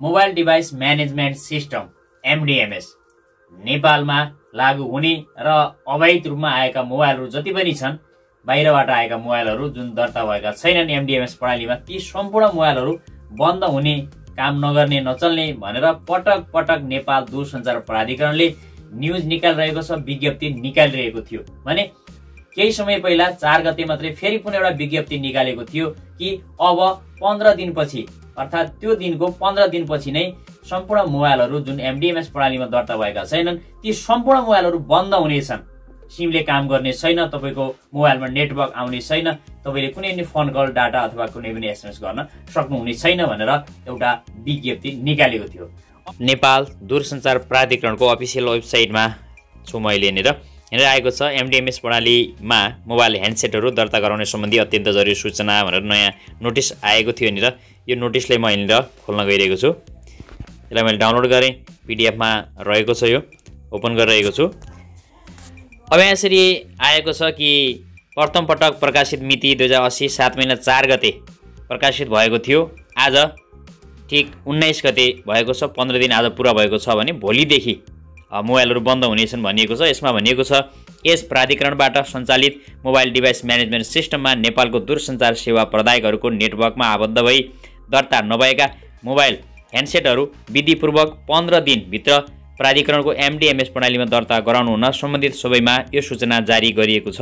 Mobile device management system MDMS नेपालमा लागू हुने र अवैध रूपमा आएका मोबाइलहरू जति पनि छन् बाहिरबाट आएका मोबाइलहरू जुन दर्ता भएका छैनन् एमडिएमएस प्रणालीमा ती सम्पूर्ण मोबाइलहरू बन्द हुने काम नगर्ने नचल्ने भनेर पटक पटक नेपाल दूरसञ्चार प्राधिकरणले न्युज निकालिरहेको छ विज्ञप्ति निकालिरहेको थियो। भने केही समय पहिला चार गते मात्रै फेरि पुनः एउटा विज्ञप्ति निकालेको थियो कि अब पन्ध्र दिनपछि अर्थात् त्यो दिनको पन्ध्र दिनपछि नै सम्पूर्ण मोबाइलहरू जुन एमडिएमएस प्रणालीमा दर्ता भएका छैनन् ती सम्पूर्ण मोबाइलहरू बन्द हुनेछन् सिमले काम गर्ने छैन तपाईँको मोबाइलमा नेटवर्क आउने छैन तपाईँले कुनै पनि फोन कल डाटा अथवा कुनै पनि एसएमएस गर्न सक्नुहुने छैन भनेर एउटा विज्ञप्ति निकालेको थियो। नेपाल दूरसञ्चार प्राधिकरणको अफिसियल वेबसाइटमा छु मैले यहाँनिर यहाँनिर आएको छ एमडिएमएस प्रणालीमा मोबाइल ह्यान्डसेटहरू दर्ता गराउने सम्बन्धी अत्यन्त जरुरी सूचना भनेर नयाँ नोटिस आएको थियो यहाँनिर यो नोटिसलाई म यहाँनिर खोल्न गइरहेको छु। यसलाई मैले डाउनलोड गरेँ पिडिएफमा रहेको छ यो ओपन गरिरहेको छु। अब यसरी आएको छ कि प्रथम पटक प्रकाशित मिति दुई हजार अस्सी सात महिना चार गते प्रकाशित भएको थियो। आज ठिक उन्नाइस गते भएको छ पन्ध्र दिन आज पुरा भएको छ भने भोलिदेखि मोबाइलहरू बन्द हुनेछन् भनिएको छ। यसमा भनिएको छ यस प्राधिकरणबाट सञ्चालित मोबाइल डिभाइस म्यानेजमेन्ट सिस्टममा नेपालको दूरसञ्चार सेवा प्रदायकहरूको नेटवर्कमा आबद्ध भई दर्ता नभएका मोबाइल ह्यान्डसेटहरू विधिपूर्वक पन्ध्र दिनभित्र प्राधिकरणको एमडिएमएस प्रणालीमा दर्ता गराउनु हुन सम्बन्धित सबैमा यो सूचना जारी गरिएको छ।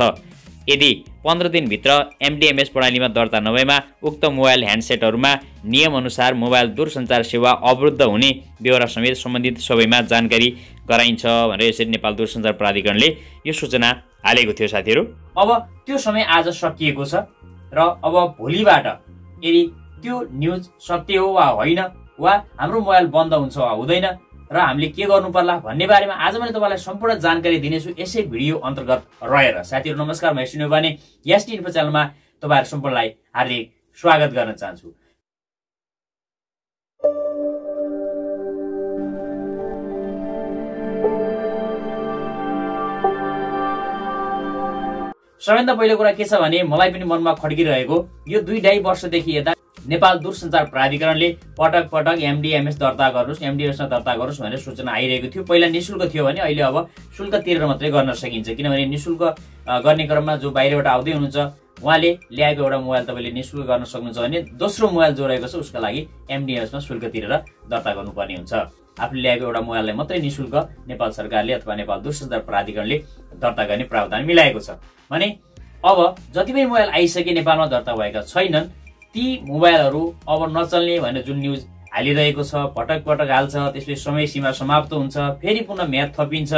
यदि पन्ध्र दिनभित्र एमडिएमएस प्रणालीमा दर्ता नभएमा उक्त मोबाइल ह्यान्डसेटहरूमा नियमअनुसार मोबाइल दूरसञ्चार सेवा अवरुद्ध हुने बेहोरा समेत सम्बन्धित सबैमा जानकारी गराइन्छ भनेर यसरी नेपाल दूरसञ्चार प्राधिकरणले यो सूचना हालेको थियो साथीहरू। अब त्यो समय आज सकिएको छ र अब भोलिबाट यदि त्यो न्युज सत्य हो वा होइन वा हाम्रो मोबाइल बन्द हुन्छ वा हुँदैन र हामीले के गर्नु पर्ला भन्ने बारेमा आज मैले तपाईँलाई सम्पूर्ण जानकारी दिनेछु यसै भिडियो अन्तर्गत रहेर। साथीहरू नमस्कार म सुन्यो भने यस इन्फो च्यानलमा तपाईँहरू सम्पूर्णलाई हार्दिक स्वागत गर्न चाहन्छु। सबैभन्दा पहिलो कुरा के छ भने मलाई पनि मनमा खड्किरहेको यो दुई ढाई वर्षदेखि यता नेपाल दूरसञ्चार प्राधिकरणले पटक पटक एमडिएमएस दर्ता गर्नुहोस् एमडिएमएसमा दर्ता गर्नुहोस् भनेर सूचना आइरहेको थियो। पहिला निशुल्क थियो भने अहिले अब शुल्क तिरेर मात्रै गर्न सकिन्छ। किनभने निशुल्क गर्ने क्रममा जो बाहिरबाट आउँदै हुनुहुन्छ उहाँले ल्याएको एउटा मोबाइल तपाईँले निशुल्क गर्न सक्नुहुन्छ भने दोस्रो मोबाइल जो रहेको छ उसको लागि एमडिएमएसमा शुल्क तिरेर दर्ता गर्नुपर्ने हुन्छ। आफूले ल्याएको एउटा मोबाइललाई मात्रै निशुल्क नेपाल सरकारले अथवा नेपाल दूरसञ्चार प्राधिकरणले दर्ता गर्ने प्रावधान मिलाएको छ। भने अब जति पनि मोबाइल आइसके नेपालमा दर्ता भएका छैनन् ती मोबाइलहरू अब नचल्ने भनेर जुन न्युज हालिरहेको छ पटक पटक हाल्छ त्यसपछि समय सीमा समाप्त हुन्छ फेरि पुनः म्याथ थपिन्छ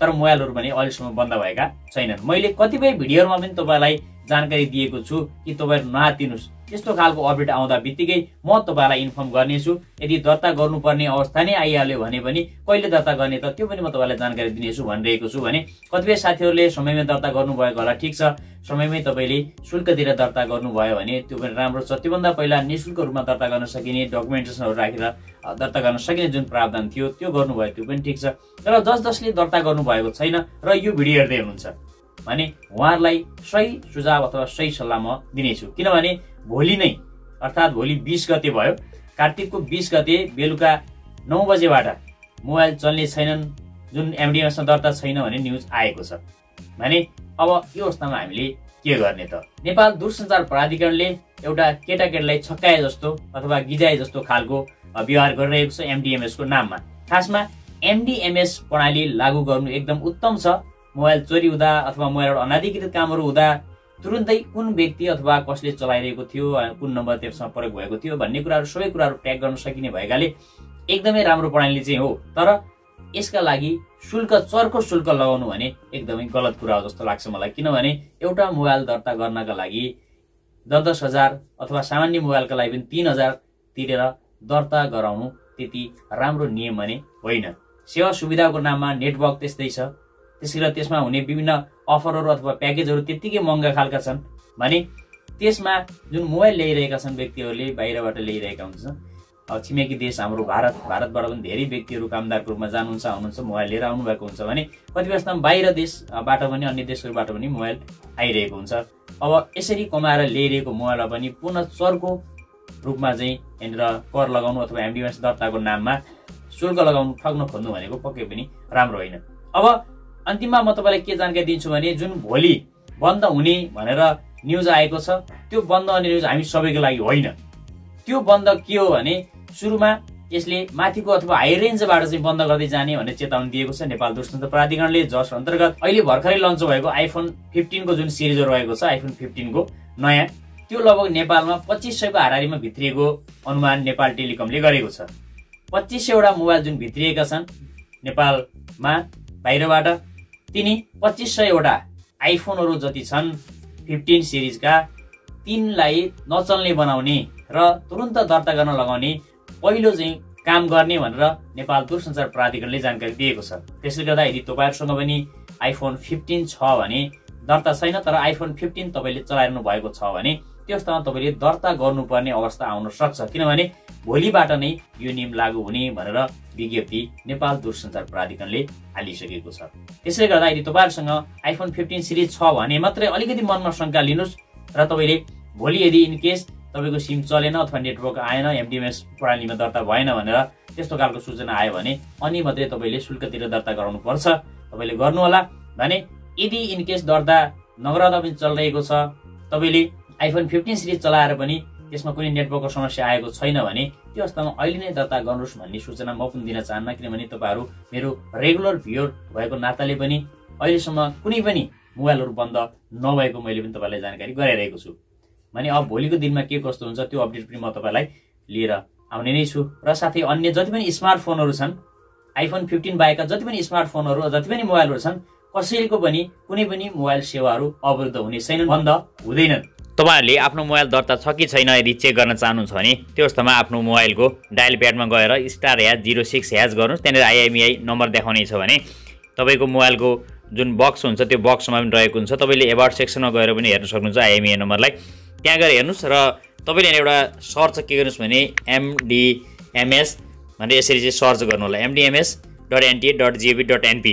तर मोबाइलहरू पनि अहिलेसम्म बन्द भएका छैनन्। मैले कतिपय भिडियोहरूमा पनि तपाईँलाई जानकारी दिएको छु। कि तपाईँहरू नहातिनुहोस् यस्तो खालको अपडेट आउँदा बित्तिकै म तपाईँलाई इन्फर्म गर्नेछु। यदि दर्ता गर्नुपर्ने अवस्था नै आइहाल्यो भने पनि कहिले दर्ता गर्ने त त्यो पनि म तपाईँलाई जानकारी दिनेछु भनिरहेको छु भने कतिपय साथीहरूले समयमै दर्ता गर्नुभएको होला ठिक छ। समयमै तपाईँले शुल्क दिएर दर्ता गर्नुभयो भने त्यो पनि राम्रो छ। त्योभन्दा पहिला निशुल्क रूपमा दर्ता गर्न सकिने डकुमेन्टेसनहरू राखेर दर्ता गर्न सकिने जुन प्रावधान थियो त्यो गर्नुभयो त्यो पनि ठिक छ। तर जस जसले दर्ता गर्नुभएको छैन र यो भिडियो हेर्दै हुनुहुन्छ भने उहाँहरूलाई सही सुझाव अथवा सही सल्लाह म दिनेछु। किनभने भोलि नै अर्थात् भोलि बिस गते भयो। कार्तिकको बिस गते बेलुका नौ बजेबाट मोबाइल चल्ने छैनन् जुन एमडिएमएसमा दर्ता छैन भने न्युज आएको छ। भने अब यो अवस्थामा हामीले के गर्ने त? नेपाल दूरसञ्चार प्राधिकरणले एउटा केटाकेटीलाई छक्काए जस्तो अथवा गिजाए जस्तो खालको व्यवहार गरिरहेको छ एमडिएमएसको नाममा। खासमा एमडिएमएस प्रणाली लागू गर्नु एकदम उत्तम छ। मोबाइल चोरी हुँदा अथवा मोबाइलबाट अनाधिकृत कामहरू हुँदा तुरुन्तै कुन व्यक्ति अथवा कसले चलाइरहेको थियो कुन नम्बर त्यसमा प्रयोग भएको थियो भन्ने कुराहरू सबै कुराहरू ट्याग गर्न सकिने भएकाले एकदमै राम्रो प्रणाली चाहिँ हो। तर यसका लागि शुल्क चर्को शुल्क लगाउनु भने एकदमै गलत कुरा हो जस्तो लाग्छ मलाई। किनभने एउटा मोबाइल दर्ता गर्नका लागि दस दस हजार अथवा सामान्य मोबाइलका लागि पनि तिन हजार तिरेर दर्ता गराउनु त्यति राम्रो नियम भने होइन। सेवा सुविधाको नाममा नेटवर्क त्यस्तै छ। त्यसै त्यसमा हुने विभिन्न अफरहरू अथवा प्याकेजहरू त्यत्तिकै महँगा खालका छन्। भने त्यसमा जुन मोबाइल ल्याइरहेका छन् व्यक्तिहरूले बाहिरबाट ल्याइरहेका हुन्छन् छिमेकी देश हाम्रो भारत भारतबाट पनि धेरै व्यक्तिहरू कामदारको रूपमा जानुहुन्छ आउनुहुन्छ मोबाइल लिएर आउनुभएको हुन्छ भने कतिपय स्थानमा बाहिर देशबाट पनि अन्य देशहरूबाट पनि मोबाइल आइरहेको हुन्छ। अब यसरी कमाएर ल्याइरहेको मोबाइलमा पनि पुनः चर्को रूपमा चाहिँ यहाँनिर कर लगाउनु अथवा एमडिएमएस दर्ताको नाममा शुल्क लगाउनु ठग्न खोज्नु भनेको पक्कै पनि राम्रो होइन। अब अन्तिममा म तपाईँलाई के जानकारी दिन्छु भने जुन भोलि बन्द हुने भनेर न्युज आएको छ त्यो बन्द हुने न्युज हामी सबैको लागि होइन। त्यो बन्द के हो भने सुरुमा यसले माथिको अथवा हाई रेन्जबाट चाहिँ बन्द गर्दै जाने भन्ने चेतावनी दिएको छ नेपाल दूरसञ्चार प्राधिकरणले जस अन्तर्गत अहिले भर्खरै लन्च भएको आइफोन फिफ्टिनको जुन सिरिज रहेको छ आइफोन फिफ्टिनको नयाँ त्यो लगभग नेपालमा पच्चिस सयको हारारीमा भित्रिएको अनुमान नेपाल टेलिकमले गरेको छ। पच्चिस सयवटा मोबाइल जुन भित्रिएका छन् नेपालमा बाहिरबाट तिनी पच्चिस सयवटा आइफोनहरू जति छन् फिफ्टिन सिरिजका तिनलाई नचल्ने बनाउने र तुरन्त दर्ता गर्न लगाउने पहिलो चाहिँ काम गर्ने भनेर नेपाल दूरसञ्चार प्राधिकरणले जानकारी दिएको छ। त्यसले गर्दा यदि तपाईँहरूसँग पनि आइफोन फिफ्टिन छ भने दर्ता छैन तर आइफोन फिफ्टिन तपाईँले चलाइरहनु भएको छ भने त्यो अवस्थामा तपाईँले दर्ता गर्नुपर्ने अवस्था आउन सक्छ। किनभने भोलिबाट नै यो नियम लागू हुने भनेर विज्ञप्ति नेपाल दूरसञ्चार प्राधिकरणले हालिसकेको छ। त्यसले गर्दा यदि तपाईँहरूसँग आइफोन फिफ्टिन सिरिज छ भने मात्रै अलिकति मनमा शङ्का लिनुहोस् र तपाईँले भोलि यदि इनकेस तपाईँको सिम चलेन अथवा नेटवर्क आएन एमडिएमएस प्रणालीमा दर्ता भएन भनेर त्यस्तो खालको सूचना आयो भने अनि मात्रै तपाईँले शुल्कतिर दर्ता गराउनु पर्छ तपाईँले गर्नुहोला। भने यदि इनकेस दर्ता नगराउँदा पनि चलिरहेको छ तपाईँले आइफोन फिफ्टिन सिरिज चलाएर पनि त्यसमा कुनै नेटवर्कको समस्या आएको छैन भने त्यो अवस्थामा अहिले नै दर्ता गर्नुहोस् भन्ने सूचना म पनि दिन चाहन्न किनभने तपाईँहरू मेरो रेगुलर भ्युर भएको नाताले पनि अहिलेसम्म कुनै पनि मोबाइलहरू बन्द नभएको मैले पनि तपाईँलाई जानकारी गराइरहेको छु। भने अब भोलिको दिनमा के कस्तो हुन्छ त्यो अपडेट पनि म तपाईँलाई लिएर आउने नै छु। र साथै अन्य जति पनि स्मार्टफोनहरू छन् आइफोन फिफ्टिन बाहेकका जति पनि स्मार्टफोनहरू जति पनि मोबाइलहरू छन् कसैको पनि कुनै पनि मोबाइल सेवाहरू अवरुद्ध हुने छैनन्। बन्द हुँदैनन्। तपाईँहरूले आफ्नो मोबाइल दर्ता छ कि छैन यदि चेक गर्न चाहनुहुन्छ भने त्यो अवस्थामा आफ्नो मोबाइलको डायल प्याडमा गएर स्टार ह्याच जिरो सिक्स ह्याच गर्नुहोस्। त्यहाँनिर आइएमआई नम्बर देखाउने छ भने तपाईँको मोबाइलको जुन बक्स हुन्छ त्यो बक्समा पनि रहेको हुन्छ। तपाईँले एबाउट सेक्सनमा गएर पनि हेर्न सक्नुहुन्छ आइएमआई नम्बरलाई। त्यहाँ गएर हेर्नुहोस् र तपाईँले एउटा सर्च के गर्नुहोस् भने एमडिएमएस भनेर यसरी चाहिँ सर्च गर्नु होला। MDMS dot NTA dot gov dot np.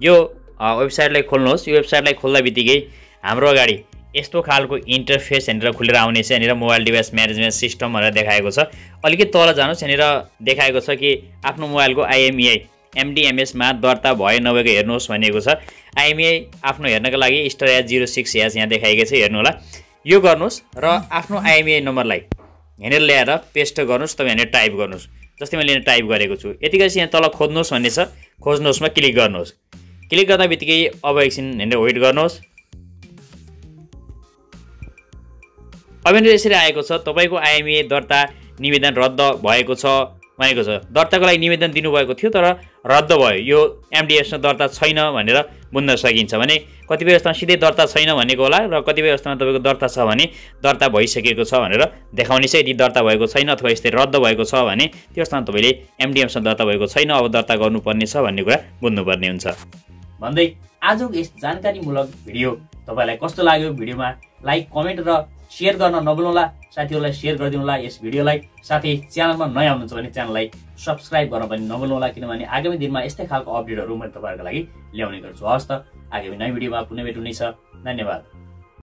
यो वेबसाइटलाई खोल्नुहोस्। यो वेबसाइटलाई खोल्दा बित्तिकै हाम्रो अगाडि यस्तो खालको इन्टरफेस यहाँनिर खुलेर आउने छ यहाँनिर मोबाइल डिभाइस म्यानेजमेन्ट सिस्टम भनेर देखाएको छ। अलिकति तल जानुहोस् यहाँनिर देखाएको छ कि आफ्नो मोबाइलको आइएमइआई एमडिएमएसमा दर्ता भयो नभएको हेर्नुहोस् भनिएको छ। आइएमइआई आफ्नो हेर्नको लागि star hash zero six hash यहाँ देखाएको छ हेर्नु होला यो गर्नुहोस् र आफ्नो आइएमइआई नम्बरलाई यहाँनिर ल्याएर पेस्ट गर्नुहोस् तपाईँ यहाँनिर टाइप गर्नुहोस्। जस्तै मैले यहाँ टाइप गरेको छु। यतिकै यहाँ तल खोज्नुहोस् भन्ने छ खोज्नुहोस्मा क्लिक गर्नुहोस्। क्लिक गर्दा बित्तिकै अब एकछिन यहाँनिर वेट गर्नुहोस्। अब यहाँनिर यसरी आएको छ तपाईँको आइएमए दर्ता निवेदन रद्द भएको छ भनेको छ। दर्ताको लागि निवेदन दिनुभएको थियो तर रद्द भयो। यो एमडिएसमा दर्ता छैन भनेर बुझ्न सकिन्छ भने कतिपय अवस्थामा सिधै दर्ता छैन भनेको होला र कतिपय अवस्थामा तपाईँको दर्ता छ भने दर्ता भइसकेको छ भनेर देखाउने छ। यदि दर्ता भएको छैन अथवा यस्तै रद्द भएको छ भने त्यो अवस्थामा तपाईँले एमडिएमसँग दर्ता भएको छैन अब दर्ता गर्नुपर्ने छ भन्ने कुरा बुझ्नुपर्ने हुन्छ। भन्दै आजको यस जानकारीमूलक भिडियो तपाईँलाई कस्तो लाग्यो? भिडियोमा लाइक कमेन्ट र सेयर गर्न नभुल्नुहोला। साथीहरूलाई सेयर गरिदिनुहोला यस भिडियोलाई। साथै च्यानलमा नयाँ हुनुहुन्छ भने च्यानललाई सब्सक्राइब गर्न पनि नभुल्नुहोला। किनभने आगामी दिनमा यस्तै खालको अपडेटहरू मैले तपाईँहरूको लागि ल्याउने गर्छु। हवस् त आगामी नयाँ भिडियोमा पुनः भेट हुनेछ। धन्यवाद।